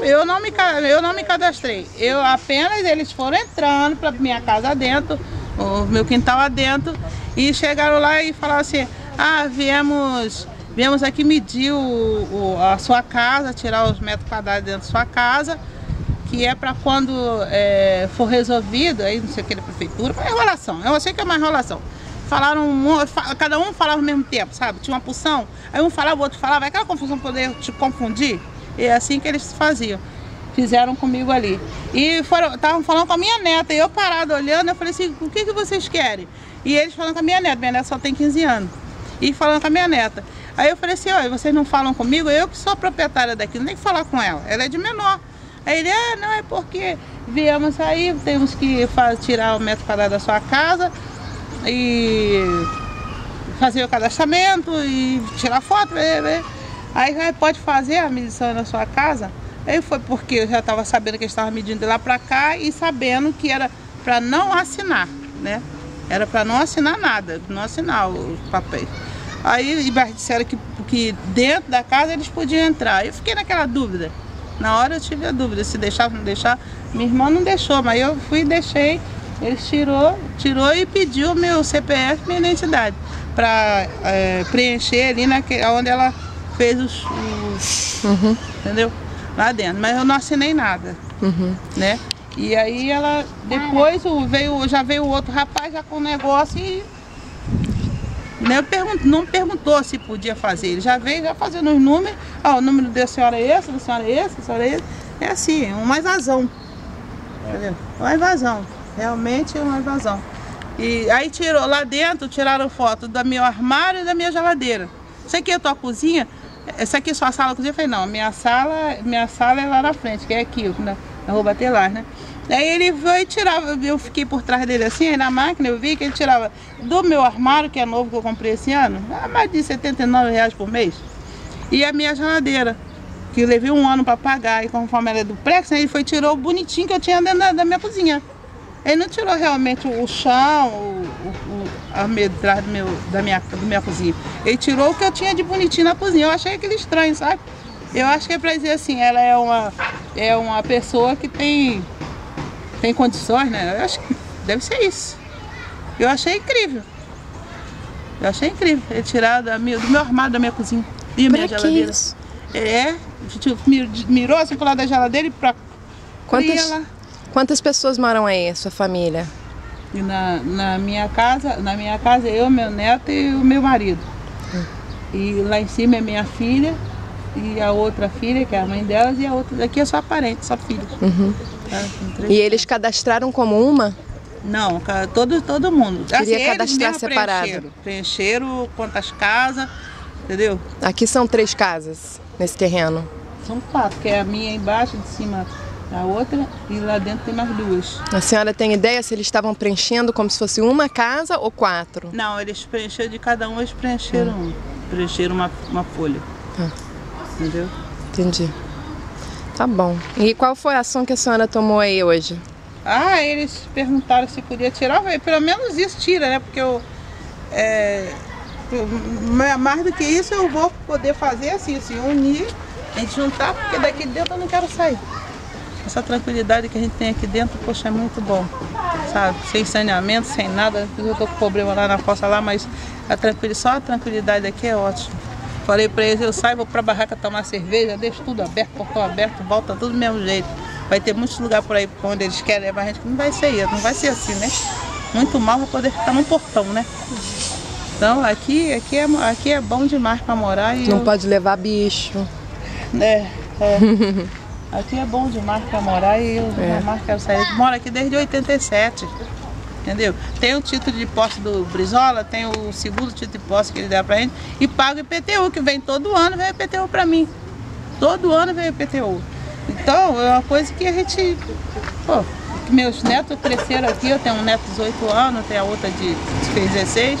Eu não me, eu não me cadastrei. Eu apenas eles foram entrando para minha casa dentro, o meu quintal adentro, e chegaram lá e falaram assim: ah, viemos, viemos aqui medir o, o, a sua casa, tirar os metros quadrados dentro da sua casa, que é para quando é, for resolvido, aí não sei o que da prefeitura, é enrolação. Eu sei que é uma enrolação. Falaram, cada um falava ao mesmo tempo, sabe? Tinha uma pulsão, aí um falava, o outro falava, aquela confusão poder te confundir. E é assim que eles faziam. Fizeram comigo ali. E estavam falando com a minha neta. E eu parada olhando, eu falei assim, o que, que vocês querem? E eles falando com a minha neta. Minha neta só tem 15 anos. E falando com a minha neta. Aí eu falei assim, olha, vocês não falam comigo? Eu que sou proprietária daqui, não tem que falar com ela. Ela é de menor. Aí ele, ah, não, é porque viemos aí, temos que tirar o metro quadrado da sua casa e fazer o cadastramento e tirar foto. Blá, blá. Aí pode fazer a medição na sua casa. Aí foi porque eu já estava sabendo que eles estavam medindo de lá para cá e sabendo que era para não assinar, né? Era para não assinar nada, não assinar os papéis. Aí disseram que, que dentro da casa eles podiam entrar. Eu fiquei naquela dúvida. Na hora eu tive a dúvida se deixar ou não deixar. Minha irmã não deixou, mas eu fui e deixei. Ele tirou, tirou e pediu meu CPF, minha identidade, para é, preencher ali naquele, onde ela fez os. os uhum. Entendeu? Lá dentro. Mas eu não assinei nada. Uhum. Né? E aí ela. Depois veio, já veio outro rapaz já com o negócio e. Né, pergunto, não perguntou se podia fazer. Ele já veio já fazendo os números. Ó, o número da senhora é esse, da senhora é esse, da senhora é esse. É assim, uma invasão. Entendeu? Uma invasão. Realmente é uma invasão. E aí tirou lá dentro, tiraram foto do meu armário e da minha geladeira. Isso aqui é a tua cozinha? Essa aqui é sua sala cozinha? Eu falei, não, minha sala, minha sala é lá na frente, que é aqui, na, na rua Batelar, né? Aí ele foi e tirava, eu fiquei por trás dele assim, aí na máquina eu vi que ele tirava do meu armário, que é novo que eu comprei esse ano, mais de 79 reais por mês. E a minha geladeira, que eu levei um ano para pagar, e conforme ela é do Prex, ele foi e tirou bonitinho que eu tinha dentro da, da minha cozinha. Ele não tirou realmente o chão, o, o, a medra do meu, da minha, da minha cozinha. Ele tirou o que eu tinha de bonitinho na cozinha. Eu achei aquele estranho, sabe? Eu acho que é pra dizer assim, ela é uma, é uma pessoa que tem, tem condições, né? Eu acho que deve ser isso. Eu achei incrível. Eu achei incrível ele tirar da minha, do meu armário da minha cozinha. E pra minha geladeira. Isso? É, mirou assim pro lado da geladeira e pra. Quantas, Quantas pessoas moram aí, sua família? Na, na minha casa, na minha casa eu, meu neto e o meu marido. E lá em cima é minha filha e a outra filha, que é a mãe delas, e a outra daqui é só parente, só filha. Uhum. Tá? E eles cadastraram como uma? Não, todo, todo mundo. Queria assim, cadastrar separado. Preencheram, preencheram quantas casas, entendeu? Aqui são três casas nesse terreno. São quatro, que é a minha embaixo, de cima a outra e lá dentro tem mais duas. A senhora tem ideia se eles estavam preenchendo como se fosse uma casa ou quatro? Não, eles preencheram de cada um, eles preencheram hum. preencheram uma, uma folha. Ah. Entendeu? Entendi. Tá bom. E qual foi a ação que a senhora tomou aí hoje? Ah, eles perguntaram se podia tirar, pelo menos isso tira, né? Porque eu, é, mais do que isso eu vou poder fazer assim, se unir, a gente juntar, porque daqui dentro eu não quero sair. Essa tranquilidade que a gente tem aqui dentro, poxa, é muito bom, sabe? Sem saneamento, sem nada. Eu tô com problema lá na fossa lá, mas a tranquilidade, só a tranquilidade aqui é ótima. Falei para eles, eu saio, vou pra barraca tomar cerveja, deixo tudo aberto, portão aberto, volta tudo do mesmo jeito. Vai ter muitos lugares por aí onde eles querem levar a gente, que não vai ser isso, não vai ser assim, né? Muito mal para poder ficar no portão, né? Então aqui, aqui, é, aqui é bom demais para morar. E não eu... pode levar bicho. É, é. Aqui é bom demais para morar e eu é. jamais quero sair. Moro aqui desde 87. Entendeu? Tem o título de posse do Brizola, tem o segundo título de posse que ele dá pra gente e paga o IPTU, que vem todo ano, vem o IPTU para mim. Todo ano vem o IPTU. Então, é uma coisa que a gente. Pô, meus netos cresceram aqui, eu tenho um neto de 18 anos, tenho a outra de, de fez 16.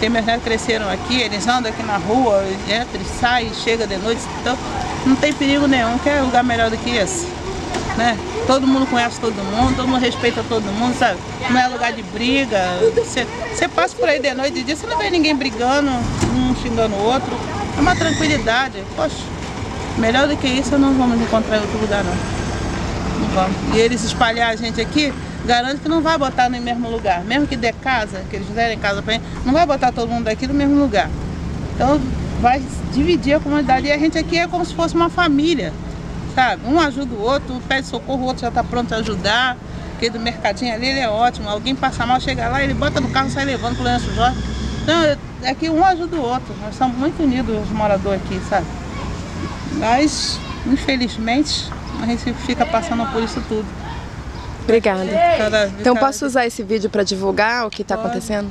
Tem meus netos cresceram aqui, eles andam aqui na rua, entram, saem, chegam de noite. Então, não tem perigo nenhum, que é lugar melhor do que esse. Né? Todo mundo conhece todo mundo, todo mundo respeita todo mundo, sabe? Não é lugar de briga. Você passa por aí de noite de dia, você não vê ninguém brigando, um xingando o outro. É uma tranquilidade. Poxa, Melhor do que isso, não vamos encontrar em outro lugar, não. Não vamos. E eles espalhar a gente aqui, garanto que não vai botar no mesmo lugar. Mesmo que dê casa, que eles derem casa pra gente, não vai botar todo mundo aqui no mesmo lugar. Então, vai dividir a comunidade. E a gente aqui é como se fosse uma família, sabe? Um ajuda o outro, pede socorro, o outro já está pronto a ajudar. Aquele do mercadinho ali, ele é ótimo. Alguém passa mal, chega lá, ele bota no carro e sai levando pro Lenço Jorge. Então, é que um ajuda o outro. Nós somos muito unidos, os moradores aqui, sabe? Mas, infelizmente, a gente fica passando por isso tudo. Obrigada. Então posso usar esse vídeo para divulgar o que está acontecendo?